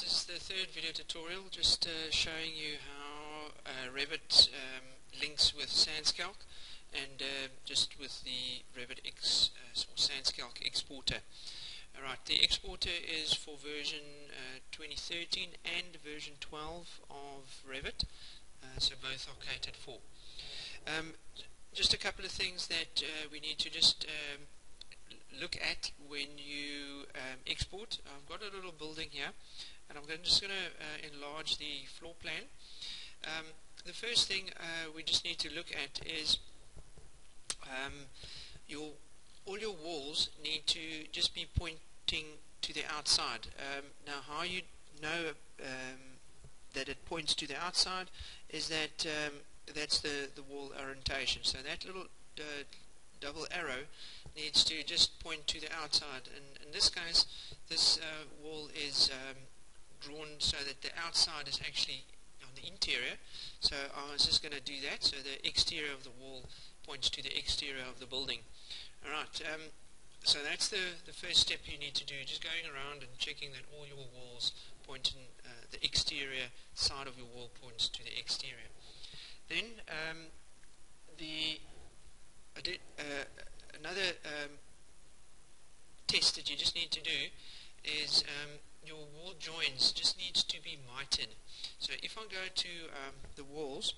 this is the third video tutorial just uh, showing you how uh, Revit um, links with SANSCalc and uh, just with the Revit X uh, or SANSCalc exporter. Alright, the exporter is for version uh, 2013 and version 12 of Revit, uh, so both are catered for. Um, just a couple of things that we need to just um, look at when you um, export. I've got a little building here and I'm going, just going to uh, enlarge the floor plan. Um, the first thing uh, we just need to look at is um, your all your walls need to just be pointing to the outside. Um, now how you know um, that it points to the outside is that um, that's the, the wall orientation. So that little uh, double arrow needs to just point to the outside and in this case this uh, wall is um, drawn so that the outside is actually on the interior. So I was just going to do that so the exterior of the wall points to the exterior of the building. Alright um, so that's the, the first step you need to do just going around and checking that all your walls point in uh, the exterior side of your wall points to the exterior. Then um, the uh, another um, test that you just need to do is um, your wall joins just needs to be mitered. So if I go to um, the walls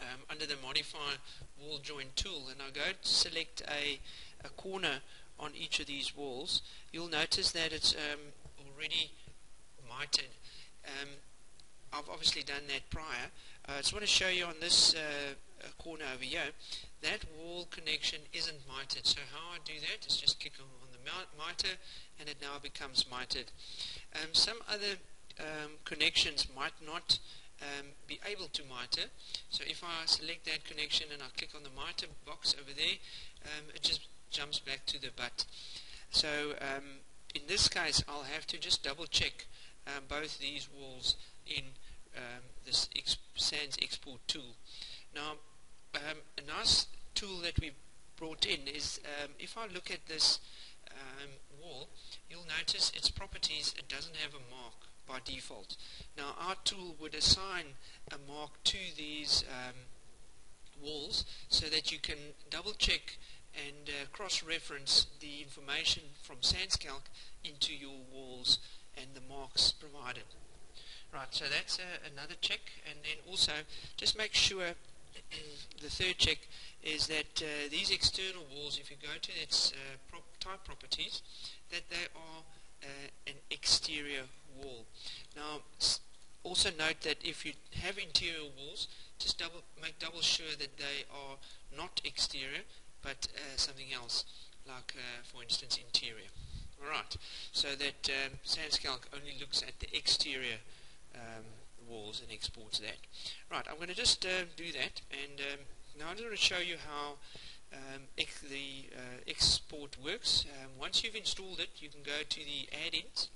um, under the modify wall join tool and I go to select a, a corner on each of these walls you'll notice that it's um, already mitered. Um, I've obviously done that prior. Uh, I just want to show you on this uh, corner over here that wall connection isn't mitered. So how I do that is just click on, on the miter and it now becomes mitered. Um, some other um, connections might not um, be able to miter. So if I select that connection and I click on the miter box over there, um, it just jumps back to the butt. So um, in this case, I'll have to just double check um, both these walls in this X SANS export tool. Now, a nice tool that we brought in is if I look at this um, wall you'll notice its properties it doesn't have a mark by default. Now our tool would assign a mark to these um, walls so that you can double check and uh, cross-reference the information from SANSCalc into your walls and the marks provided. Right so that's uh, another check and then also just make sure the third check is that uh, these external walls, if you go to its uh, prop type properties, that they are uh, an exterior wall. Now, also note that if you have interior walls, just double make double sure that they are not exterior, but uh, something else, like uh, for instance interior. Alright, so that um, SANSCalc only looks at the exterior um, walls and exports that. Right, I'm going to just uh, do that and um, now I'm going to show you how um, the uh, export works. Um, once you've installed it you can go to the add-ins.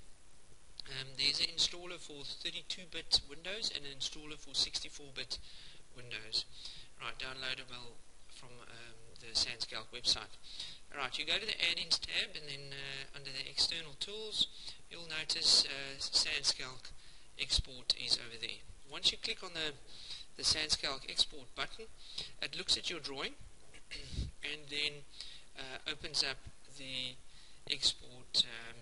Um, there's an installer for 32-bit Windows and an installer for 64-bit Windows. Right, downloadable from um, the SANSCalc website. Alright, you go to the add-ins tab and then uh, under the external tools you'll notice uh, SANSCalc export is over there. Once you click on the, the SANSCalc export button, it looks at your drawing and then uh, opens up the export um,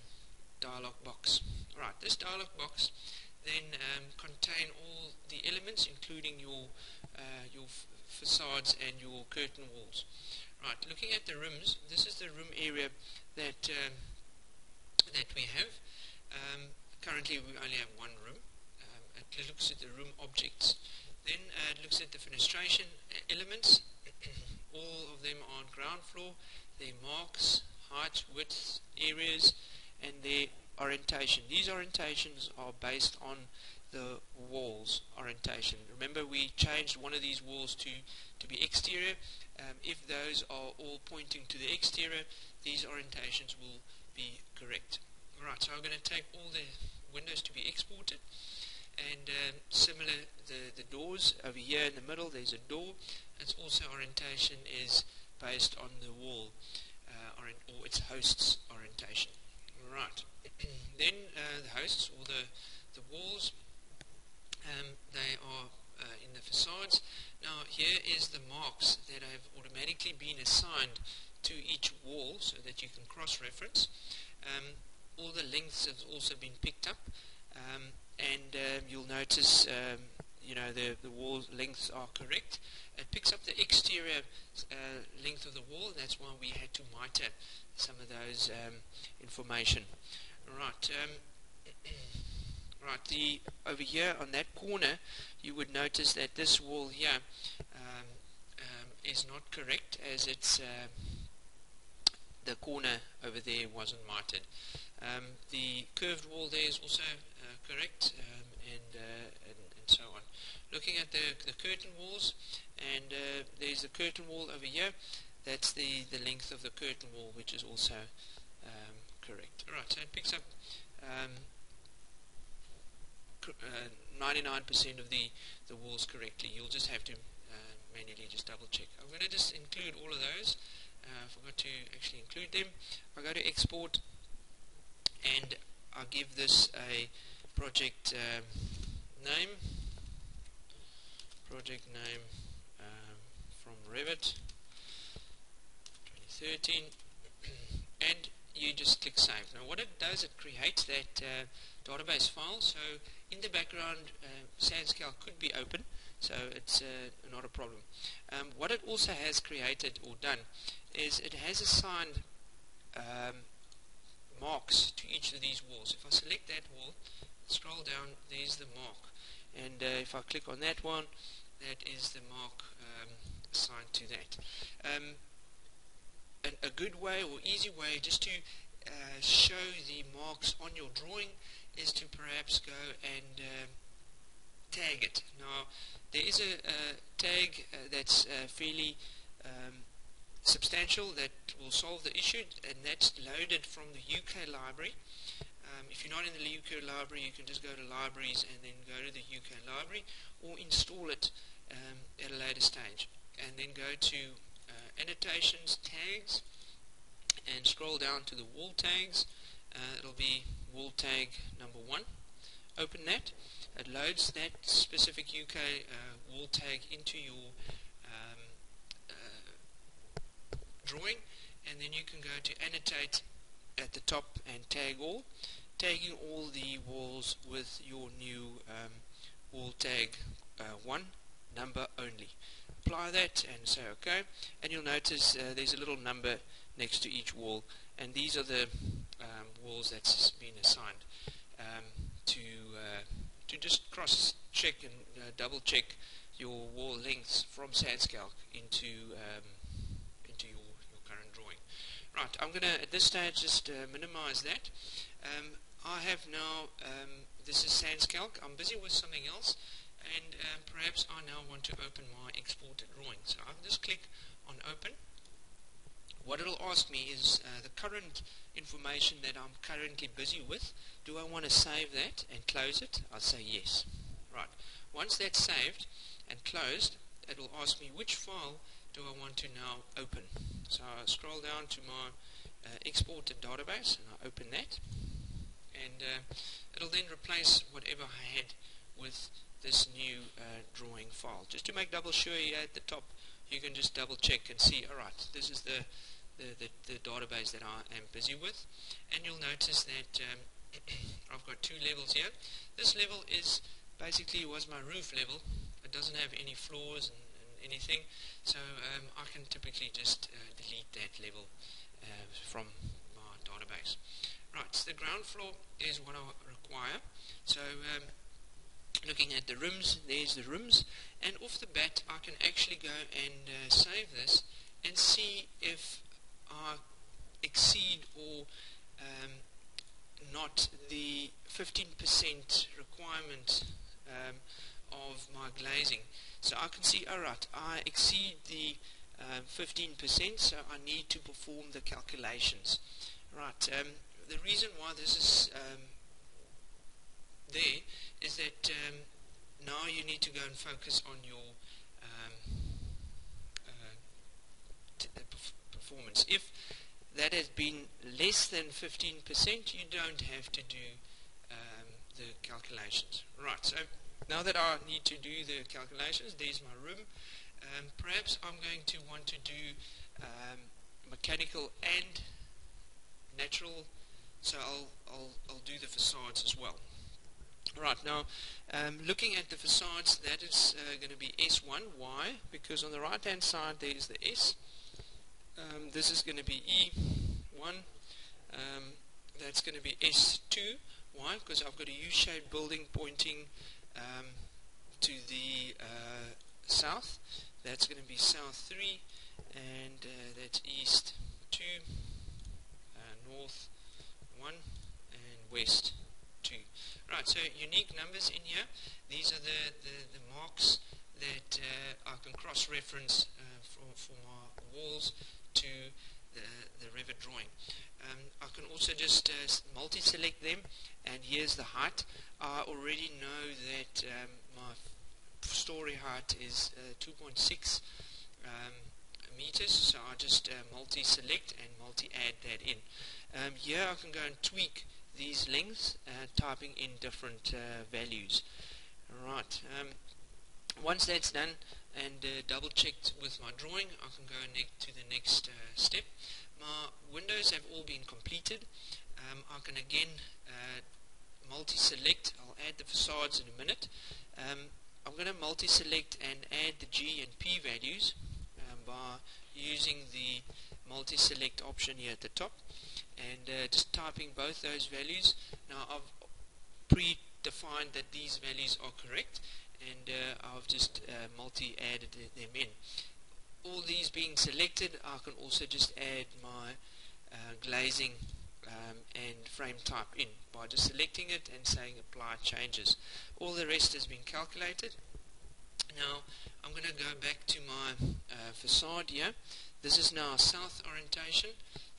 dialog box. Right, this dialog box then um, contain all the elements including your uh, your facades and your curtain walls. Right, looking at the rooms, this is the room area that um, that we have. Um, Currently we only have one room. Um, it looks at the room objects. Then uh, it looks at the fenestration elements. All of them are on ground floor. Their marks, height, width, areas, and their orientation. These orientations are based on the walls orientation. Remember we changed one of these walls to, to be exterior. Um, if those are all pointing to the exterior, these orientations will be correct. Alright, so I'm going to take all the windows to be exported and um, similar the, the doors over here in the middle there's a door its also orientation is based on the wall uh, or, or its host's orientation Right. then uh, the hosts or the, the walls, um, they are uh, in the facades. Now here is the marks that have automatically been assigned to each wall so that you can cross-reference. Um, all the lengths have also been picked up um, and um, you'll notice um, you know the, the wall lengths are correct. It picks up the exterior uh, length of the wall and that's why we had to mitre some of those um, information. Right. Um, right. The over here on that corner, you would notice that this wall here um, um is not correct, as it's uh, the corner over there wasn't mitered. Um, the curved wall there is also uh, correct, um, and, uh, and, and so on. Looking at the the curtain walls, and uh, there's a curtain wall over here that's the, the length of the curtain wall, which is also um, correct. Alright, so it picks up 99% um, uh, of the, the walls correctly. You'll just have to uh, manually just double check. I'm going to just include all of those. Uh, forgot to actually include them. I go to export and i give this a project um, name project name um, from Revit 2013 and you just click save. Now what it does, it creates that uh, database file. So in the background, uh, could be open, so it's uh, not a problem. Um, what it also has created or done is it has assigned um, marks to each of these walls. If I select that wall, scroll down, there's the mark. And uh, if I click on that one, that is the mark um, assigned to that. Um, a, a good way or easy way just to uh, show the marks on your drawing is to perhaps go and uh, tag it. Now there is a, a tag uh, that's uh, fairly um, substantial that will solve the issue and that's loaded from the UK library. Um, if you're not in the UK library you can just go to libraries and then go to the UK library or install it um, at a later stage. And then go to annotations tags and scroll down to the wall tags. Uh, it'll be wall tag number one. Open that. It loads that specific UK uh, wall tag into your um, uh, drawing and then you can go to annotate at the top and tag all tagging all the walls with your new um, wall tag uh, 1 number only. Apply that and say OK and you'll notice uh, there's a little number next to each wall and these are the um, walls that's been assigned um, to uh, to just cross check and uh, double check your wall lengths from SANSCALC into um, into your, your current drawing right I'm gonna at this stage just uh, minimize that um, I have now um, this is SANSCALC I'm busy with something else and um, perhaps I now want to open my exported drawing. So I'll just click on open. What it'll ask me is uh, the current information that I'm currently busy with. Do I want to save that and close it? I'll say yes. Right. Once that's saved and closed, it'll ask me which file do I want to now open. So I scroll down to my uh, exported database and I open that and uh, it'll then replace whatever I had with this new uh, drawing file. Just to make double sure here at the top, you can just double check and see, alright, this is the, the, the, the, database that I am busy with. And you'll notice that um, I've got two levels here. This level is basically was my roof level. It doesn't have any floors and, anything, so um, I can typically just uh, delete that level uh, from my database. Right, so the ground floor is what I require. So um, looking at the rooms, there's the rooms, and off the bat I can actually go and uh, save this and see if I exceed or um, not the 15% requirement um, of my glazing. So I can see, alright, I exceed the 15%, um, so I need to perform the calculations. Right, um, the reason why this is um, there is that um, now you need to go and focus on your um, uh, uh performance. If that has been less than 15%, you don't have to do um, the calculations. Right, so now that I need to do the calculations, there's my room. Um, perhaps I'm going to want to do um, mechanical and natural, so I'll, I'll, I'll do the facades as well. Right, now um, looking at the facades, that is uh, going to be S1. Why? Because on the right hand side there is the S. Um, this is going to be E1. Um, that's going to be S2. Why? Because I've got a U-shaped building pointing um, to the uh, south. That's going to be south 3 and uh, that's east 2, uh, north 1 and west 2. Right, so unique numbers in here. These are the, the, the marks that uh, I can cross-reference uh, for, for my walls to the, the Revit drawing. Um, I can also just uh, multi-select them and here's the height. I already know that um, my story height is uh, 2.6 um, meters so I just uh, multi-select and multi-add that in. Um, here I can go and tweak these lengths uh, typing in different uh, values. Alright, um, once that's done and uh, double checked with my drawing I can go next to the next uh, step. My windows have all been completed. Um, I can again multi-select, I'll add the facades in a minute. Um, I'm going to multi-select and add the G and P values um, by using the multi-select option here at the top and uh, just typing both those values. Now I've predefined that these values are correct and uh, I've just uh, multi-added them in. All these being selected I can also just add my uh, glazing um, and frame type in by just selecting it and saying apply changes. All the rest has been calculated. Now I'm going to go back to my uh, facade here. This is now south orientation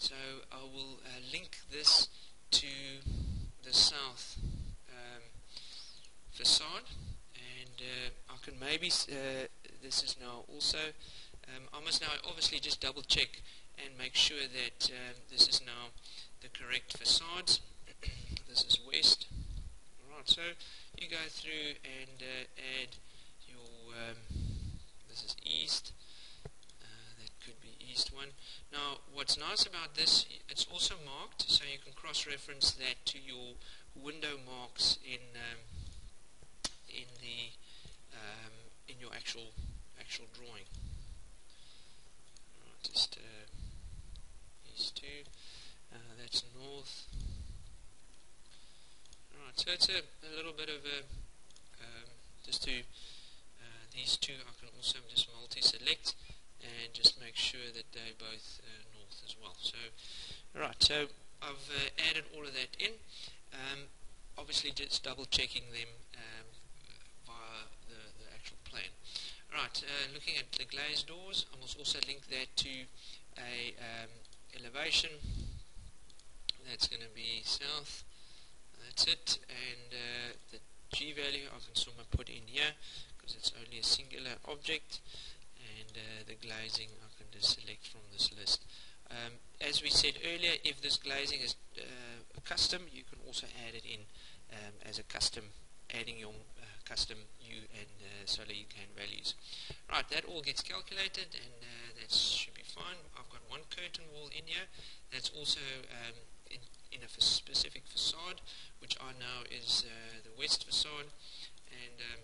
so I will uh, link this to the south um, facade and can maybe uh, this is now also um, I must now obviously just double check and make sure that um, this is now the correct facades. this is west. Alright, so you go through and uh, add your, um, this is east, uh, that could be east one. Now, what's nice about this, it's also marked, so you can cross-reference that to your window marks in um, in the um, in your actual actual drawing. Right, just uh, these two. Uh, that's north. Alright, so it's a, a, little bit of a, um, just to, uh, these two I can also just multi-select and just make sure that they're both uh, north as well. So, alright, so I've uh, added all of that in. Um, obviously just double checking them um, via the, the actual plan. Right, uh, looking at the glazed doors, I must also link that to a um, elevation. That's going to be south. That's it and uh, the G value I can sort of put in here because it's only a singular object and uh, the glazing I can just select from this list. Um, as we said earlier if this glazing is uh, custom you can also add it in um, as a custom adding your custom U and uh, solar UCAN values. Right that all gets calculated and uh, that should be fine. I've got one curtain wall in here. That's also um, in a specific facade, which I know is uh, the west facade, and um,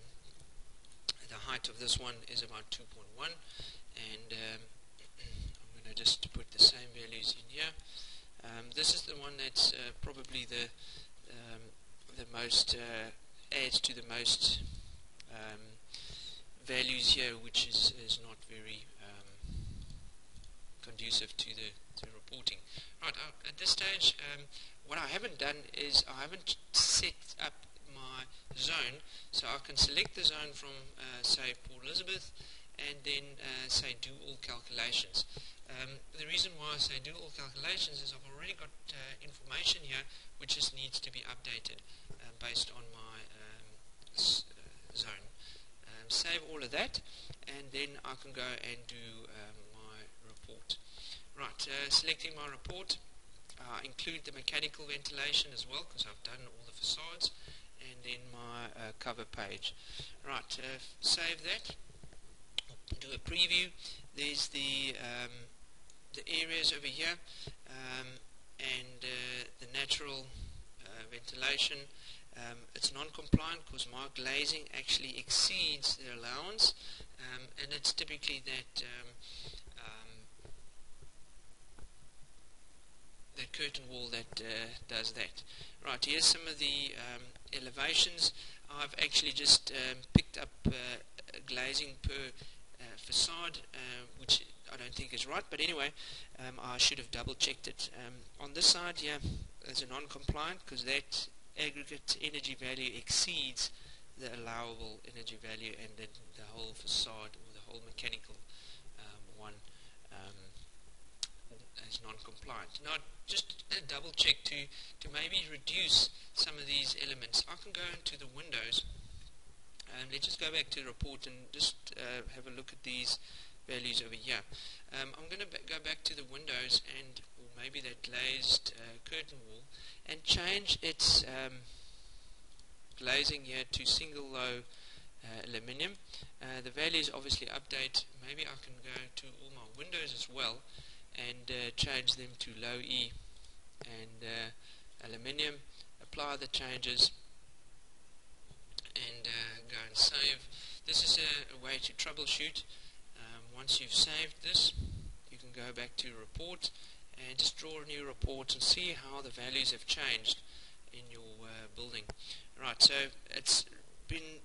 the height of this one is about 2.1, and um, I'm going to just put the same values in here. Um, this is the one that's uh, probably the um, the most uh, adds to the most um, values here, which is, is not very um, conducive to the, to reporting. Right, uh, at this stage, um, what I haven't done is I haven't set up my zone, so I can select the zone from, uh, say, Port Elizabeth, and then, uh, say, do all calculations. Um, the reason why I say do all calculations is I've already got uh, information here which just needs to be updated uh, based on my zone. Um, save all of that, and then I can go and do um, my report. Right, uh, selecting my report, I include the mechanical ventilation as well because I've done all the facades and then my uh, cover page. Right, uh, save that, do a preview. There's the um, the areas over here um, and uh, the natural uh, ventilation. Um, it's non-compliant because my glazing actually exceeds the allowance um, and it's typically that um, um, the curtain wall that uh, does that. Right, here's some of the um, elevations. I've actually just picked up uh, glazing per uh, facade, uh, which I don't think is right, but anyway, um, I should have double checked it. Um, on this side here, there's a non-compliant because that aggregate energy value exceeds the allowable energy value and then the whole facade or the whole mechanical um, one um, is non-compliant. Now just a double check to, to maybe reduce some of these elements. I can go into the windows and let's just go back to the report and just uh, have a look at these values over here. Um, I'm going to go back to the windows and maybe that glazed uh, curtain wall and change its um, glazing here to single low uh, aluminium. Uh, the values obviously update. Maybe I can go to all my windows as well and uh, change them to low E and uh, aluminium. Apply the changes and uh, go and save. This is a, a way to troubleshoot once you've saved this, you can go back to report and just draw a new report and see how the values have changed in your uh, building. Right, so it's been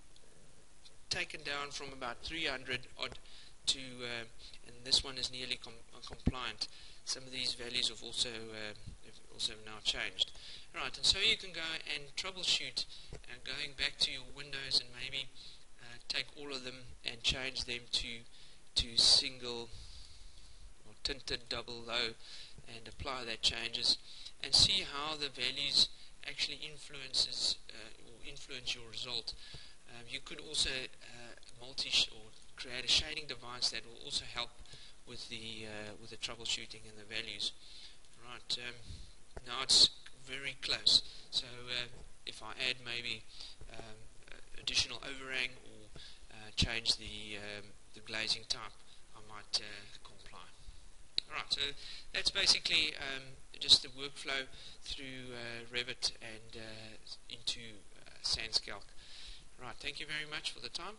taken down from about 300 odd to, uh, and this one is nearly com uh, compliant. Some of these values have also uh, have also now changed. Right, and so you can go and troubleshoot uh, going back to your windows and maybe uh, take all of them and change them to to single tinted double low and apply that changes and see how the values actually influences uh, or influence your result. Um, you could also uh, multi or create a shading device that will also help with the uh, with the troubleshooting and the values. Right um, now it's very close. So uh, if I add maybe um, additional overhang or uh, change the um, the glazing type, I might Alright, so that's basically um, just the workflow through uh, Revit and uh, into uh. Right, thank you very much for the time.